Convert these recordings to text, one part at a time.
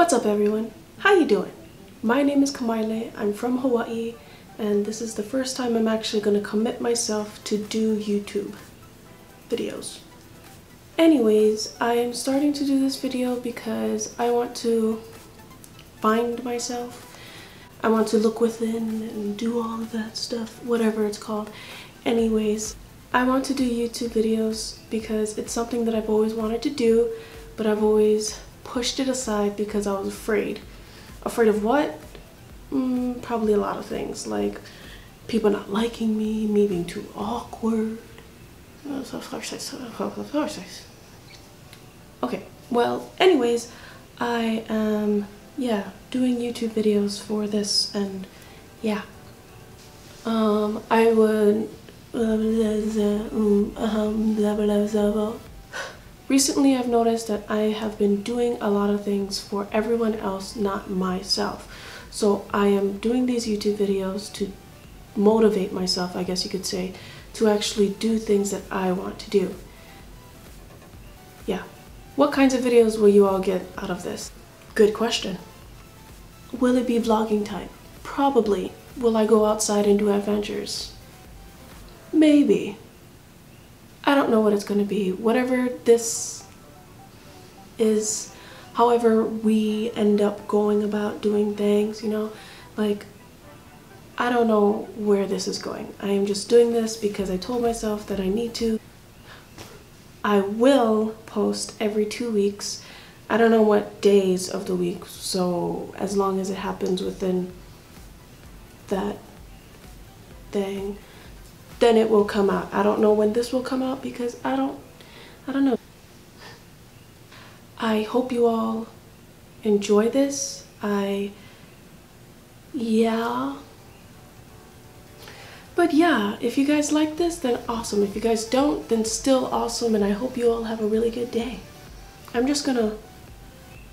What's up everyone? How you doing? My name is Kamaile, I'm from Hawaii, and this is the first time I'm actually going to commit myself to do YouTube videos. Anyways, I am starting to do this video because I want to find myself. I want to look within and do all of that stuff, whatever it's called. Anyways, I want to do YouTube videos because it's something that I've always wanted to do, but I've always pushed it aside because I was afraid. Afraid of what? Mm, probably a lot of things, like people not liking me, me being too awkward. Okay, well, anyways, I am, yeah, doing YouTube videos for this, and yeah. Um, I would Recently I've noticed that I have been doing a lot of things for everyone else, not myself. So I am doing these YouTube videos to motivate myself, I guess you could say, to actually do things that I want to do. Yeah. What kinds of videos will you all get out of this? Good question. Will it be vlogging type? Probably. Will I go outside and do adventures? Maybe. I don't know what it's going to be. Whatever this is, however we end up going about doing things, you know, like, I don't know where this is going. I am just doing this because I told myself that I need to. I will post every two weeks. I don't know what days of the week, so as long as it happens within that thing then it will come out. I don't know when this will come out because I don't, I don't know. I hope you all enjoy this. I, yeah. But yeah, if you guys like this, then awesome. If you guys don't, then still awesome. And I hope you all have a really good day. I'm just gonna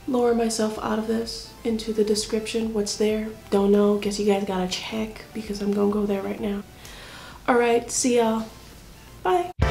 lower myself out of this into the description. What's there? Don't know. Guess you guys gotta check because I'm gonna go there right now. All right, see y'all. Bye.